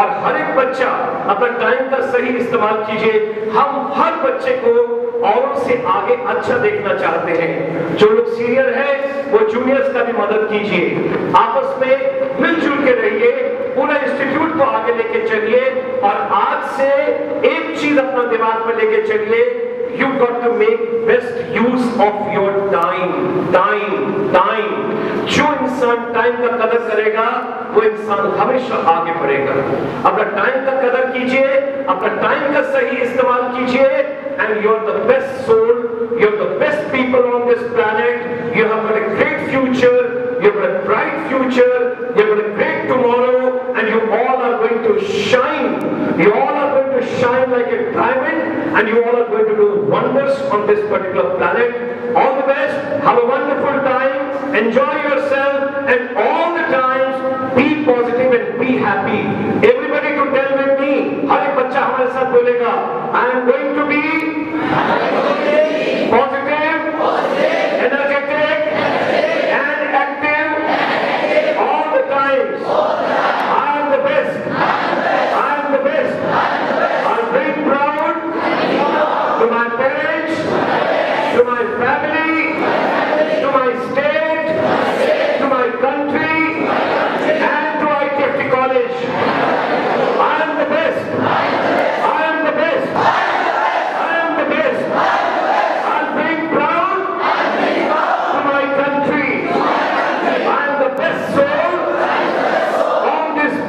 और हर एक बच्चा अपना टाइम का सही इस्तेमाल कीजिए। हम हर बच्चे को और से आगे अच्छा देखना चाहते हैं। जो लोग सीनियर हैं, वो जूनियर्स का भी मदद कीजिए। आपस में मिलजुल के रहिए। पूरा इंस्टीट्यूट को आगे लेके चलिए। और आज से एक चीज़ अपना दिमाग में लेके चलिए। You got to make best use of your time time time जो इंसान टाइम का कदर करेगा वो इंसान हमेशा आगे बढ़ेगा। अपना टाइम का कदर कीजिए, अपना टाइम का सही इस्तेमाल कीजिए and you are the best soul you the best people on this planet you have a great future you have a bright future you have a great tomorrow and you all are going to shine you all are going to shine like a diamond and you all are going to do wonders on this particular planet all the best have a wonderful time enjoy yourself and all the time happy everybody to tell with me हर एक बच्चा हमारे साथ बोलेगा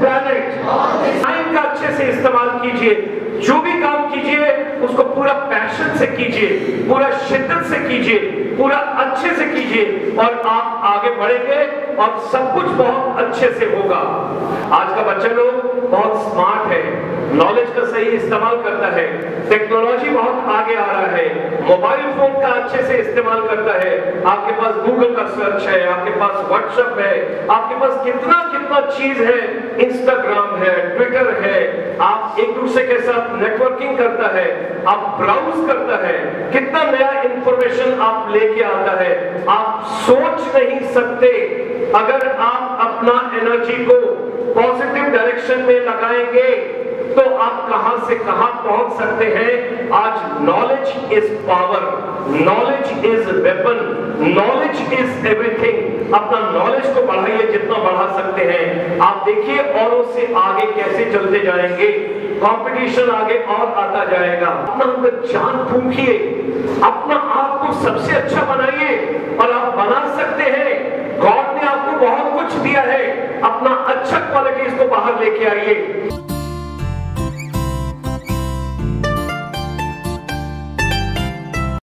time का अच्छे से इस्तेमाल कीजिए, जो भी काम कीजिए, उसको पूरा पैशन से कीजिए, पूरा शिद्दत से कीजिए, पूरा अच्छे से कीजिए, और आप आगे बढ़ेंगे, और सब कुछ बहुत अच्छे से होगा। आज का बच्चा लोग बहुत स्मार्ट है। नॉलेज का सही इस्तेमाल करता है। टेक्नोलॉजी बहुत आगे आ रहा है। मोबाइल फ़ोन का अच्छे से इस्तेमाल करता है। आपके पास गूगल का सर्च है, आपके पास व्हाट्सएप है, आपके पास कितना कितना चीज़ है। इंस्टाग्राम है ट्विटर है। आप एक दूसरे के साथ नेटवर्किंग करता है, आप ब्राउज करता है। कितना नया इंफॉर्मेशन आप लेके आता है। आप सोच नहीं सकते। अगर आप अपना एनर्जी को पॉजिटिव डायरेक्शन में लगाएँगे तो आप कहाँ से कहाँ पहुँच सकते हैं? आज knowledge is power knowledge is weapon knowledge is everything अपना नॉलेज को बढ़ाइए जितना बढ़ा सकते हैं। आप देखिए, औरों से आगे कैसे चलते जाएँगे? कंपटीशन आगे और आता जाएगा। अपना अंदर जान फूकिए। अपना आप को सबसे अच्छा बनाइए। और आप बना सकते हैं। गॉड ने आपको बहुत कुछ दिया है। अपना अच्छा क्वालिटीज को बाहर लेके आइए।